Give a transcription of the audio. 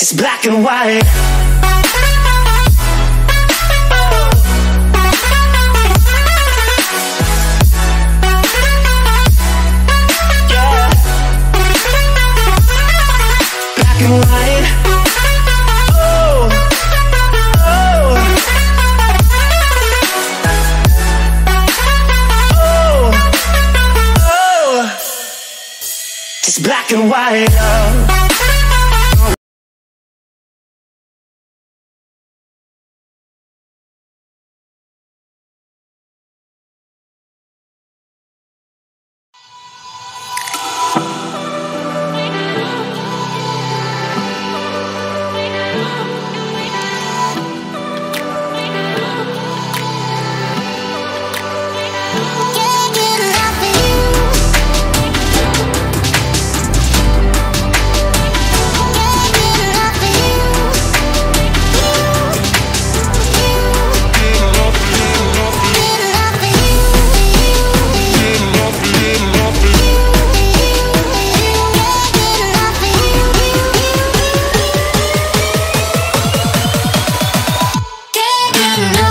Just black and white. Black and white. Oh, oh, oh, oh. It's not.